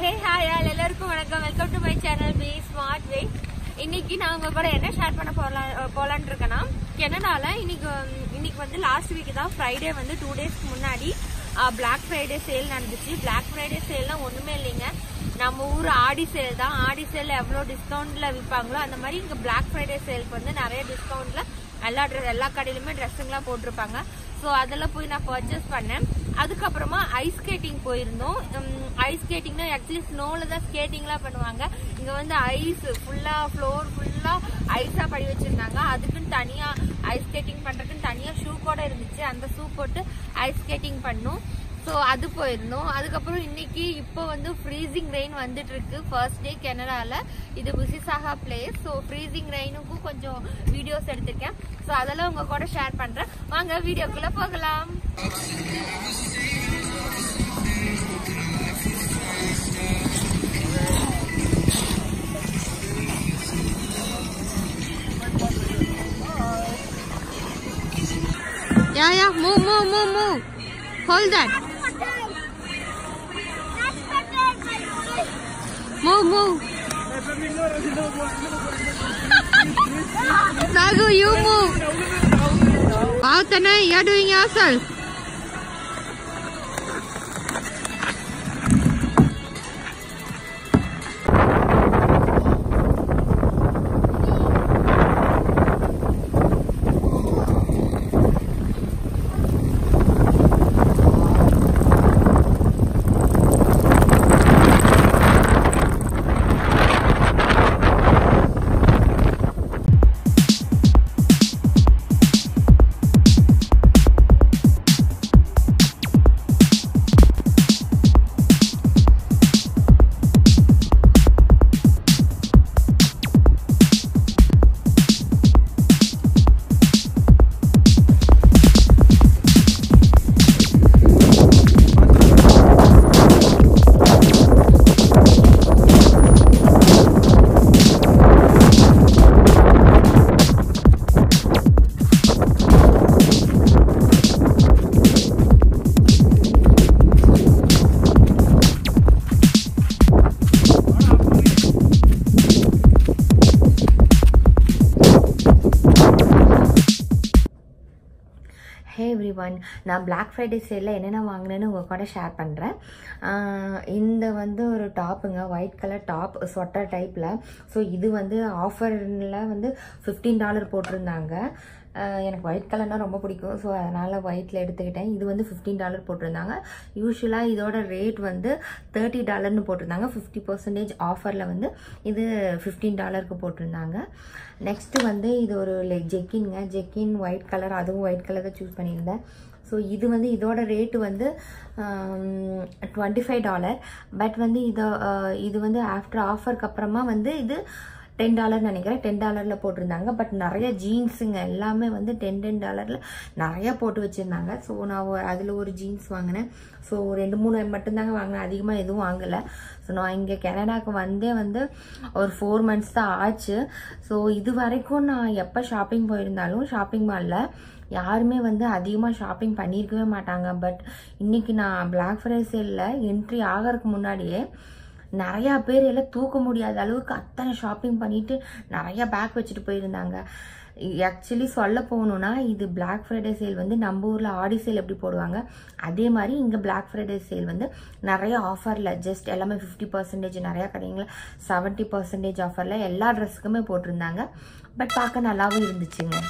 Hey hi all எல்லாருக்கும் வணக்கம். Welcome to my channel be smart way இன்னைக்கு நான் உங்க கூட என்ன ஷேர் பண்ண போலாம் போலான்னு இருக்கேன்னா கெனடால இன்னைக்கு வந்து- இன்னைக்கு வந்து லாஸ்ட் வீக் தான் ஃப்ரைடே வந்து டூ டேஸ்க்கு முன்னாடி பிளாக் ஃப்ரைடே சேல் நடந்துச்சு. பிளாக் ஃப்ரைடே சேல்லாம் ஒண்ணுமே இல்லைங்க. நம்ம ஊர் ஆடி சேல் தான். ஆடி சேல் எவ்வளோ டிஸ்கவுண்ட்ல விற்பாங்களோ அந்த மாதிரி இங்க பிளாக் ஃப்ரைடே சேலுக்கு வந்து நிறைய டிஸ்கவுண்ட்ல எல்லா ட்ரெஸ் எல்லா கடையிலுமே ட்ரெஸ்ஸுங்கெல்லாம் போட்டிருப்பாங்க. ஸோ அதெல்லாம் போய் நான் பர்ச்சேஸ் பண்ணேன். அதுக்கப்புறமா ஐஸ் ஸ்கேட்டிங் போயிருந்தோம். ஐஸ் ஸ்கேட்டிங்னா ஆக்சுவலி ஸ்னோவில் தான் ஸ்கேட்டிங்லாம் பண்ணுவாங்க. இங்கே வந்து ஐஸ் ஃபுல்லாக ஃப்ளோர் ஃபுல்லாக ஐஸாக படி வச்சுருந்தாங்க. அதுக்குன்னு தனியாக ஐஸ் ஸ்கேட்டிங் பண்ணுறதுக்குன்னு தனியாக ஷூ கூட இருந்துச்சு. அந்த ஷூ போட்டு ஐஸ் ஸ்கேட்டிங் பண்ணோம். ஸோ அது போயிருந்தோம். அதுக்கப்புறம் இன்னைக்கு இப்போ வந்து ஃப்ரீசிங் ரெயின் வந்துட்டு இருக்கு ஃபர்ஸ்ட் டே கெனடாவில் இது புசிசாகா பிளேஸ் ஸோ ஃப்ரீசிங் ரெயினுக்கும் கொஞ்சம் வீடியோஸ் எடுத்திருக்கேன். ஸோ அதெல்லாம் உங்க கூட ஷேர் பண்றேன். வாங்க வீடியோக்குள்ள போகலாம். Yeah, yeah, move, move, move, move. Hold that. Move, move. Nagu, you move. Wow, Tanay, you're doing yourself. One நான் பிளாக் ஃப்ரைடே சேலில் என்னென்ன வாங்கினேன்னு உங்கள் கூட ஷேர் பண்ணுறேன் இந்த வந்து ஒரு டாப்புங்க ஒயிட் கலர் டாப் ஸ்வெட்டர் டைப்பில் ஸோ இது வந்து ஆஃபரில் வந்து ஃபிஃப்டீன் டாலர் போட்டிருந்தாங்க. எனக்கு ஒயிட் கலர்னால் ரொம்ப பிடிக்கும். ஸோ அதனால் ஒயிட்டில் எடுத்துக்கிட்டேன். இது வந்து ஃபிஃப்டீன் டாலர் போட்டிருந்தாங்க. யூஸ்வலாக இதோட ரேட் வந்து தேர்ட்டி டாலர்னு போட்டிருந்தாங்க. ஃபிஃப்டி பர்சன்டேஜ் ஆஃபரில் வந்து இது ஃபிஃப்டீன் டாலருக்கு போட்டிருந்தாங்க. நெக்ஸ்ட்டு வந்து இது ஒரு லைக் ஜெக்கின்ங்க ஜெக்கின் ஒயிட் கலர் அதுவும் ஒயிட் கலர் தான் சூஸ் பண்ணியிருந்தேன். ஸோ இது வந்து இதோட ரேட்டு வந்து டுவெண்ட்டி ஃபைவ் டாலர் பட் வந்து இதை இது வந்து ஆஃப்டர் ஆஃபருக்கு அப்புறமா வந்து இது டென் டாலர் நினைக்கிறேன். டென் டாலரில் போட்டிருந்தாங்க. பட் நிறைய ஜீன்ஸுங்க எல்லாமே வந்து டென் டென் டாலரில் நிறையா போட்டு வச்சுருந்தாங்க. ஸோ நான் அதில் ஒரு ஜீன்ஸ் வாங்கினேன். ஸோ ரெண்டு மூணு மட்டும்தாங்க வாங்கினேன். அதிகமாக எதுவும் வாங்கலை. ஸோ நான் இங்கே கனடாவுக்கு வந்தே வந்து ஒரு ஃபோர் மந்த்ஸ் தான் ஆச்சு. ஸோ இது வரைக்கும் நான் எப்போ ஷாப்பிங் போயிருந்தாலும் ஷாப்பிங் மாலில் யாருமே வந்து அதிகமாக ஷாப்பிங் பண்ணியிருக்கவே மாட்டாங்க. பட் இன்னைக்கு நான் பிளாக் ஃப்ரைடே சேலில் என்ட்ரி ஆகிறதுக்கு முன்னாடியே நிறையா பேர் எல்லாம் தூக்க முடியாத அளவுக்கு அத்தனை ஷாப்பிங் பண்ணிட்டு நிறையா பேக் வச்சுட்டு போயிருந்தாங்க. ஆக்சுவலி சொல்ல போகணும்னா இது பிளாக் ஃப்ரைடே சேல் வந்து நம்ம ஊரில் ஆடி சேல் எப்படி போடுவாங்க? அதே மாதிரி இங்கே பிளாக் ஃப்ரைடே சேல் வந்து நிறைய ஆஃபரில் ஜஸ்ட் எல்லாமே ஃபிஃப்டி பர்சன்டேஜ் நிறையா கடைங்கள செவன்ட்டி பர்சன்டேஜ் ஆஃபரில் எல்லா ட்ரெஸ்ஸுக்குமே போட்டிருந்தாங்க. பட் பார்க்க நல்லாவும் இருந்துச்சுங்க.